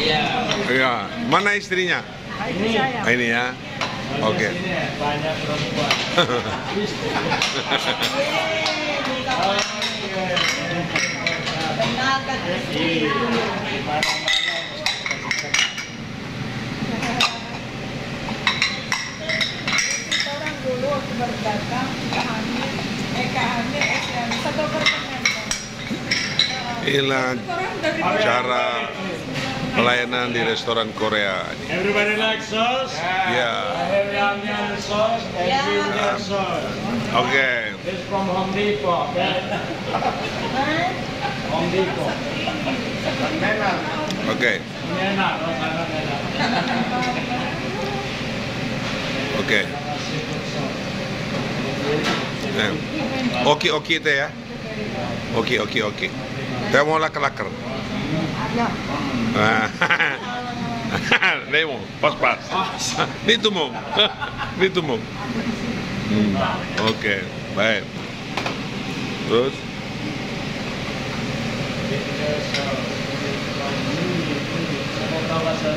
Iya. Iya. Mana istrinya? Ini Ini ya. Oke. Banyak perempuan. Orang dulu waktu berdagang eh satu. Inilah Orang dari cara pelayanan di restoran Korea. Everybody like sauce? Ya. I have sauce and ginger sauce. Oke. It's from Home Depot. Okay? Home Depot. Rasanya enak. Oke. Oke oke teh ya. Oke oke oke. Teh mau laker-laker. Ah. Nemo, pas pas. Dito mo. Dito mo. Hmm. Oke, baik. Terus Saya tahu bahasa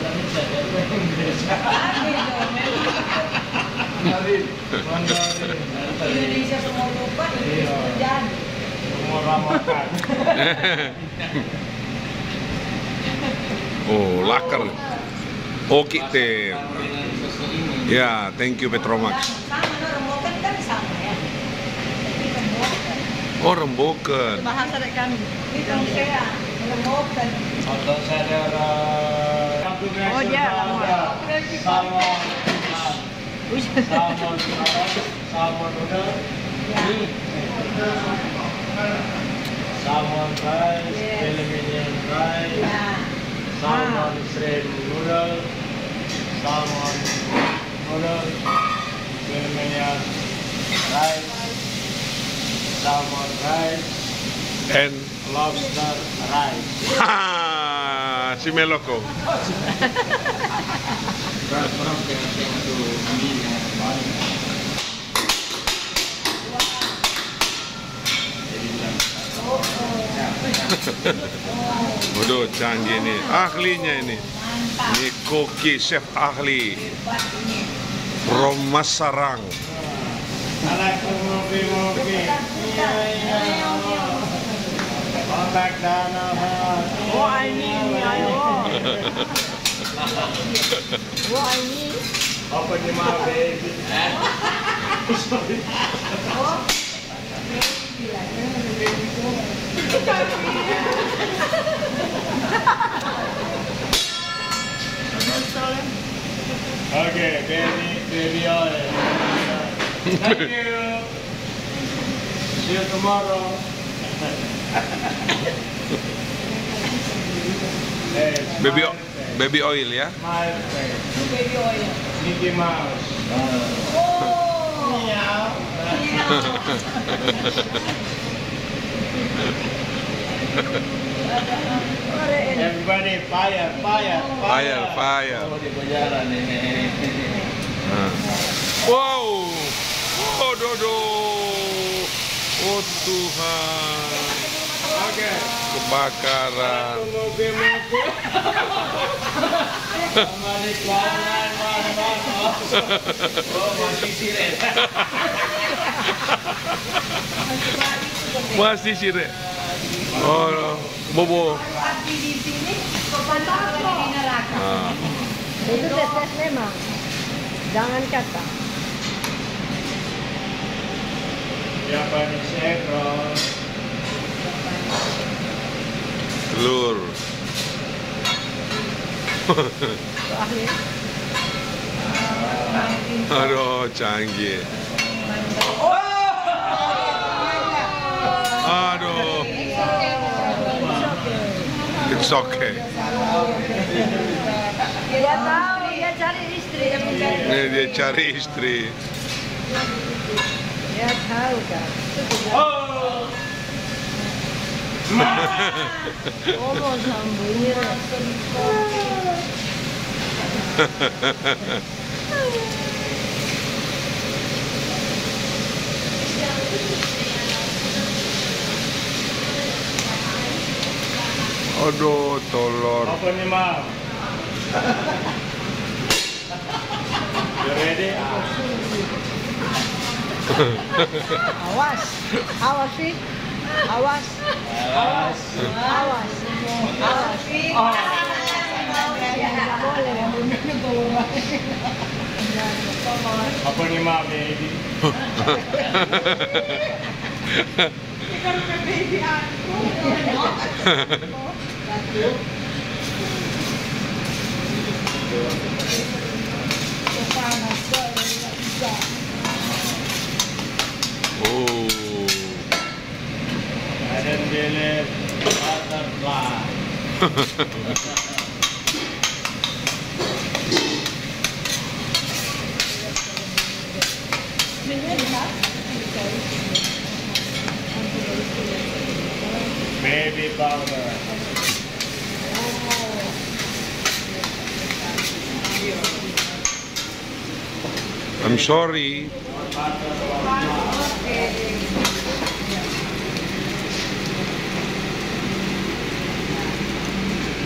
Indonesia, semua lupa. Semua orang makan. Oh, laker. Oke teh. Ya, thank you Petromax. Oh, rembukan. Bahasa dari kami. Saudara Oh, iya, lama. salmon salmon salmon noodle salmon rice Yes. Philippine rice Nah, salmon shrimp noodle salmon noodle Philippine rice salmon rice And lobster rice ha, si Meloko. Waduh, canggih nih. Ahlinya ini. Ini koki chef ahli. I. Iya, iya. Oh, ini, ini, ayo. Oh, ini. Open your mouth, baby. Okay, baby, baby oil. Thank you. See you tomorrow. hey, Baby, baby oil ya. Baby oil. Mickey Mouse. Oh, Meow. Everybody fire, fire, Fire, fire. Di penjara nih. Wow. Oh, dodo. Oh Tuhan. Oke. Kebakaran. Oh, masih siret. Masih sih, Rek. Oh, bobo. Di sini, di neraka. Nah. Itu tes memang. Jangan kata. Japanese roll. Telur. Aduh, canggih. Aduh. It's okay. Dia tahu dia cari istri. Ini dia cari istri. Dia tahu kan. Oh. Oh, sambungnya. Aduh, tolor. Your mouth. You ready? Awas. Awas, Fit. Awas. Awas. Awas. Awas. Oh. Apa ni ma baby? Baby ako. oh. I didn't believe butterfly. Baby powder. I'm sorry.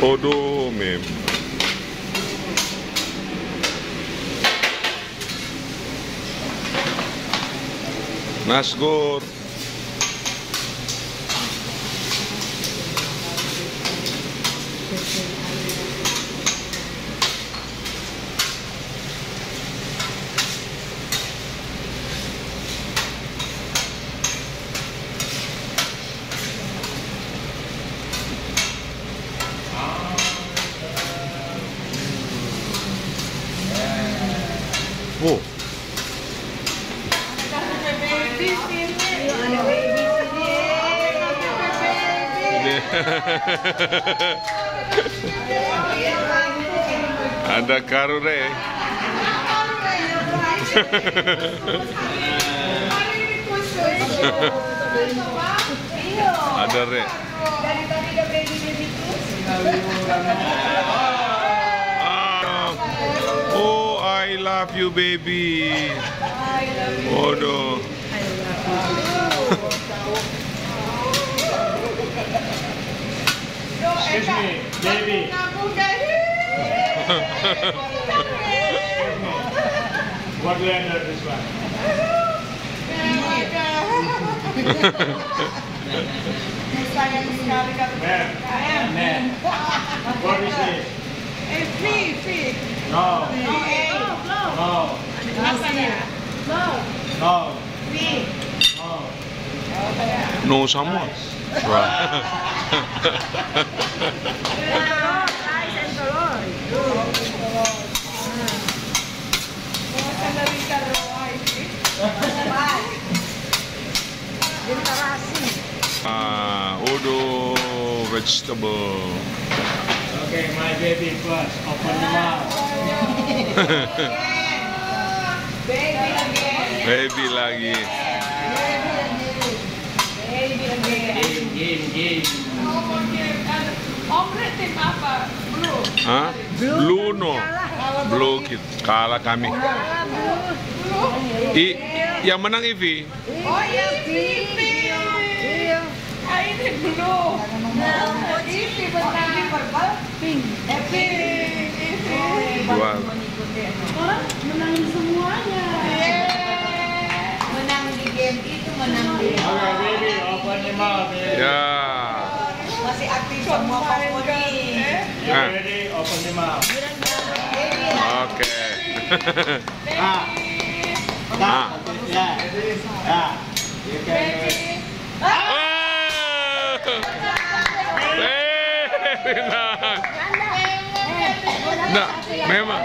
Odo, mem. Nasgor. Oh, Baby, sini. Ano, baby, sini. Ada karure. Ada re. Dari tadi udah baby, baby terus. Ah. Oh, I love you, baby. Odo. Excuse me, baby. What letter this one? Sayang sekali kata Ma'am. Sayang. Ma'am. What is this? Eh, free, free. No. No, eh. No. Apa ya? No. Free. No. No someone. Right. Rice and color. Mga sandali ka raw, Ah, vegetable. Okay, my baby first. Open the mouth. Baby again. Baby lagi. Game. Oh, apa? Blue. Hah? Blue no. Blue. Kalah kami. I, yang menang Ivi. Oh, iya, Ivi. Iya. Ah, ini blue. Nah, Ivi benar. Pink. Eh, pink. Ivi. Dua. Menangin semuanya. Menang di game itu Ya. masih aktif semua the mouth. Oke. Ah. Ah. Very nice. Nah, memang,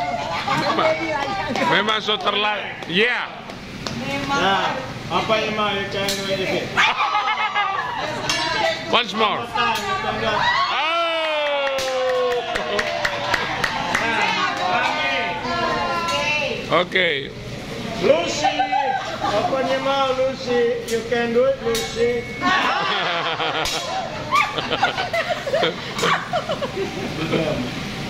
memang, memang so terlalu. Yeah. Yeah. Open your mouth. You can do it. Once more. Time, you can do it. Oh. Okay. Lucy, open your mouth, Lucy. You can do it, Lucy.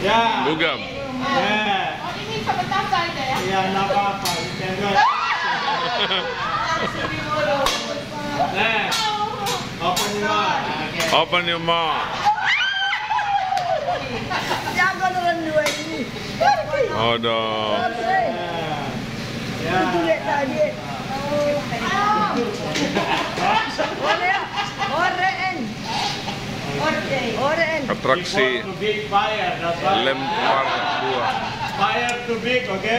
Yeah. Bugam. Yeah. Oh, ini sebentar saja ya. Yeah, not apa You can do it. Open your mouth. Open your mouth. Jago naman dua ini. Oh dong. Ya. Atraksi Equal to big fire, that's why. lempar buah. Fire too big, okay?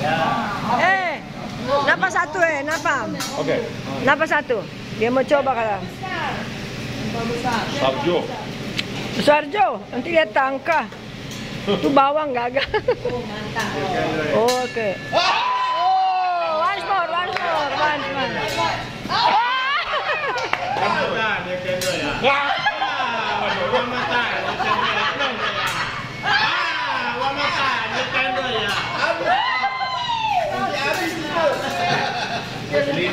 Yeah. Eh, napa satu eh, napa? Oke. Napa satu? Dia mau coba kalau. Sarjo. Sarjo, nanti dia tangka. Itu bawang gagal. Oke. Oh, once more, once more, once more. One more time, you can do it. Yeah. Ah, one more time, you can do it. No, yeah. Ah, one more time, you can do it. Yeah. Liner,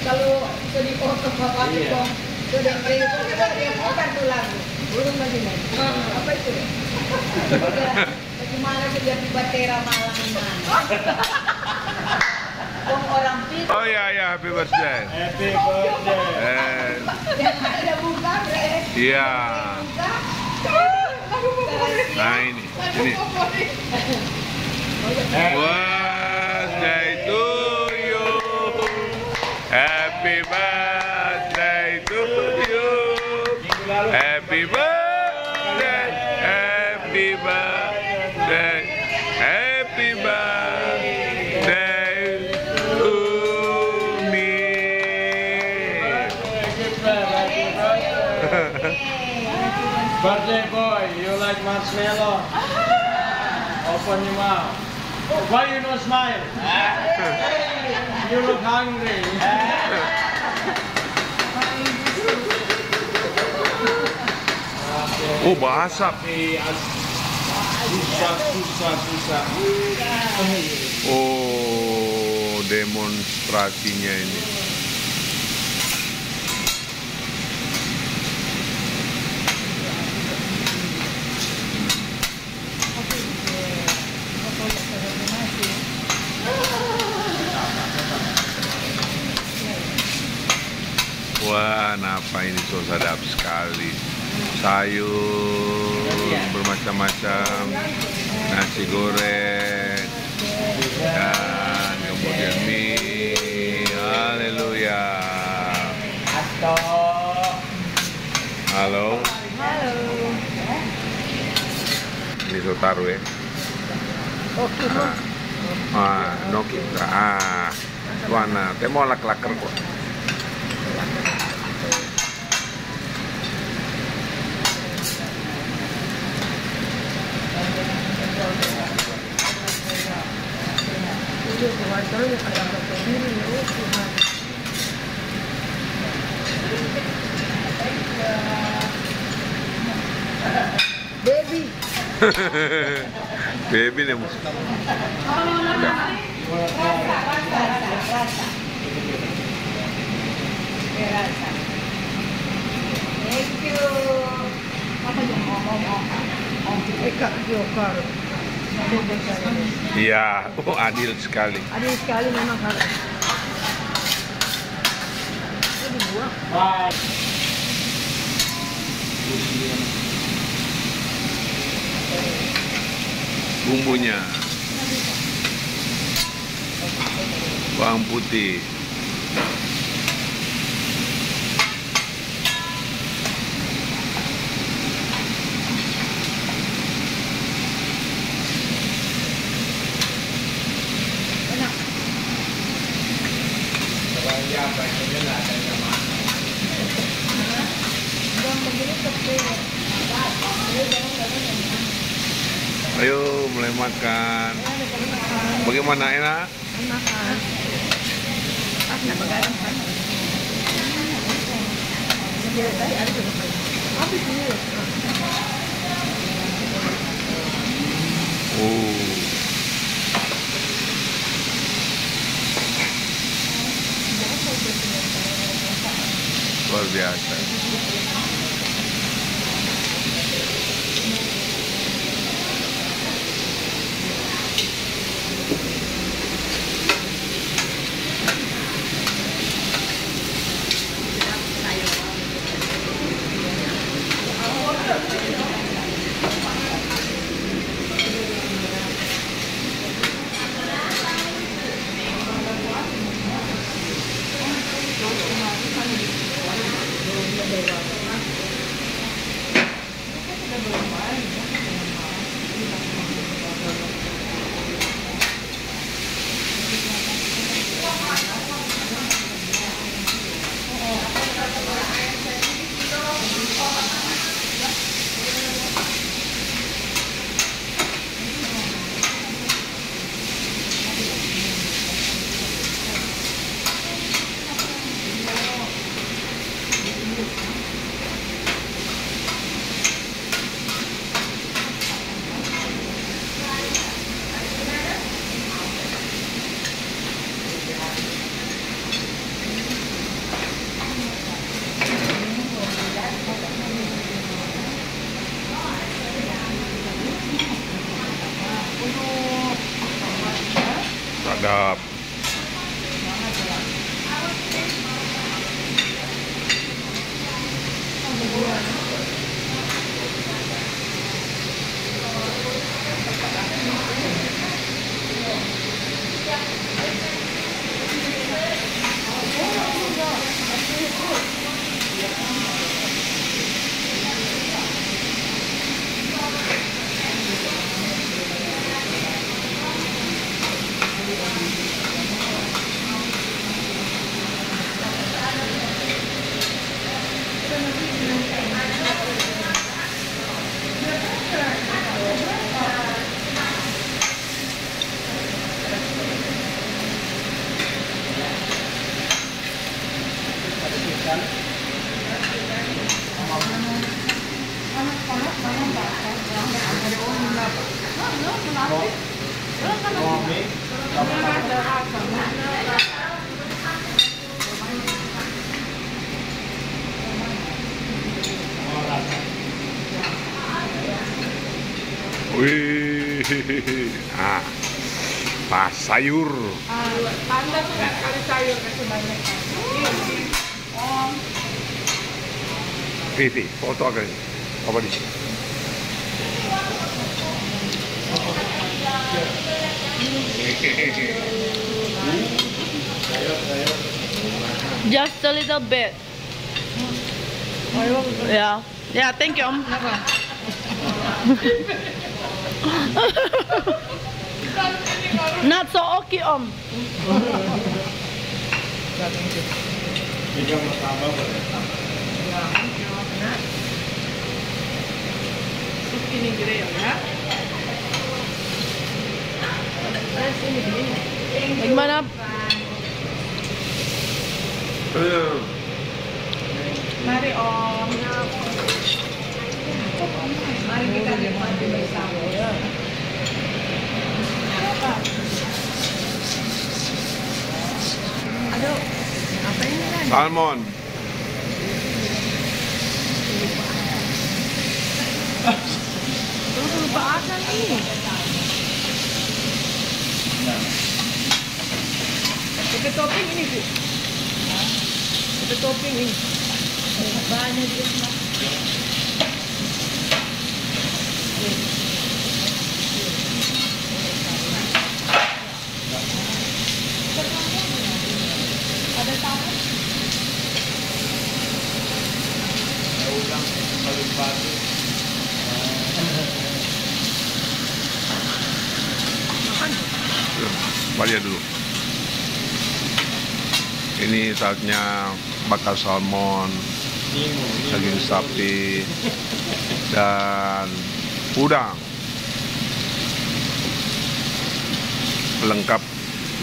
Kalau sedih foto bapak Iya. itu, sudah dia bukan tuh lagu. Apa itu? Bagaimana malam pintar Oh ya ya, happy birthday. Happy birthday. Eh, yang ada buka, eh. Iya. Nah ini, ini. Birthday to you. Birthday boy, you like marshmallow? Open your mouth. Why you no smile? you look hungry. Oh basah. Susah, susah, susah. Oh demonstrasinya ini. Napa ini so sedap sekali. Sayur bermacam-macam, nasi goreng, dan kemudian mie. Haleluya. Halo. Ini so taruh ya. Oke, Ah, ah no kita. Ah, wana. Temo lak-laker kok. Baby. Baby nih mus. Thank you. Apa yang ngomong? Eka Jokar. Iya, oh adil sekali. Adil sekali memang harus. Bumbunya. Bawang putih. Ayo mulai makan. Bagaimana enak? Enak. Oh. luar biasa. Sadap. Wih. Ah. Pas sayur. Ah, ko na kali tayo kasi banyak. Om, Titi, foto agak. Apa di sini? Just a little bit. Yeah. Yeah, thank you. Um. Not so okay, um. Kinigreo na. Nagmanap. Mari om. Mari kita nikmati bersama. Aduh, ini? Salmon. Tuh, lupaan ini. Pakai topping ini, Bu. Pakai topping ini. Banyak dia. Ada Balik dulu. Ini saatnya bakar salmon, daging sapi, dan udang. Lengkap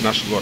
nasgor.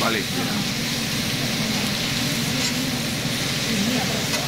Balik. Oh,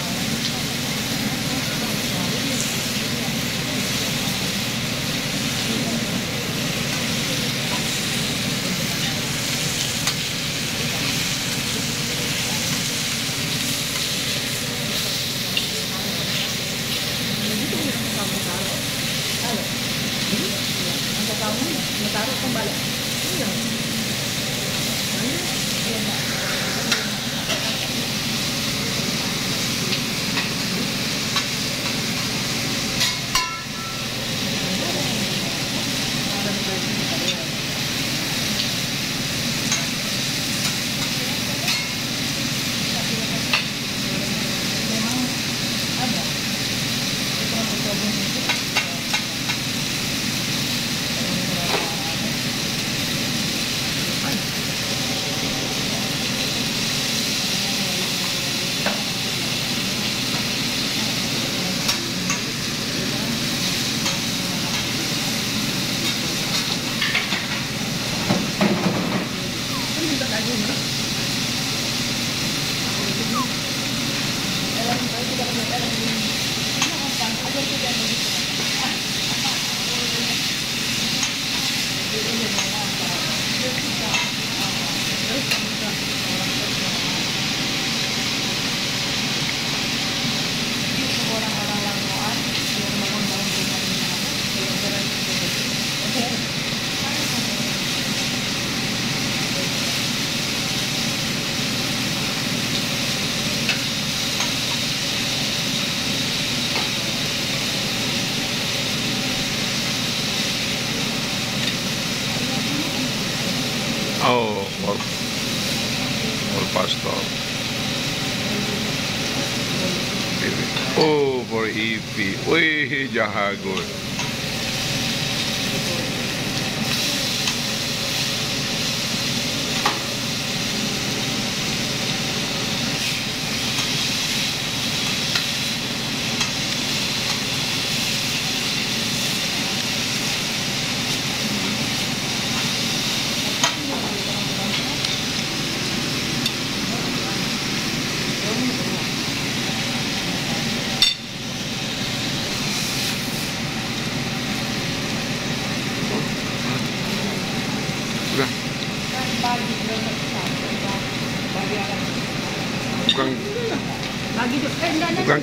Wih, jahagon.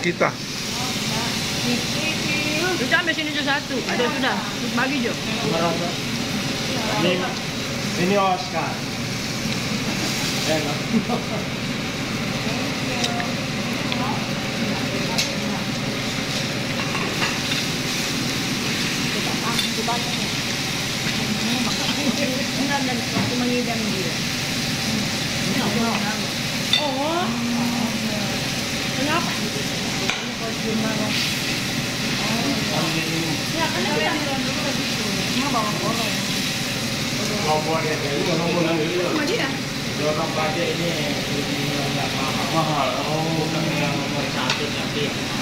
Kita. Sudah ambil sini satu. Ada sudah. Bagi je. Ini, ini Oscar. Enggak, dan waktu mengidam dia. Oh.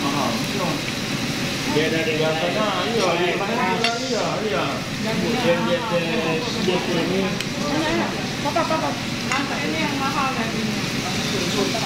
Mahal. Dia dari biasanya, iya, iya, iya, iya, iya. Dia dia dia dia ini Papa, papa. Masa ini yang mahal kan ini. Sudah.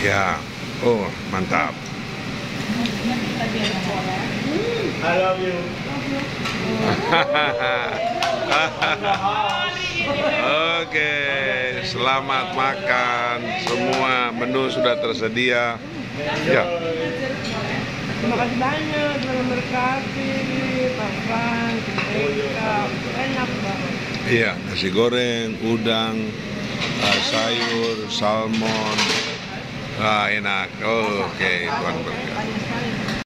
Ya. Oh, mantap. I love you. Oke, selamat makan. Semua menu sudah tersedia. Ya. Terima kasih banyak, terima berkati, Pak enak banget. Iya, nasi goreng, udang, eh, sayur, salmon. Ah, enak. Oke, Tuhan berkati.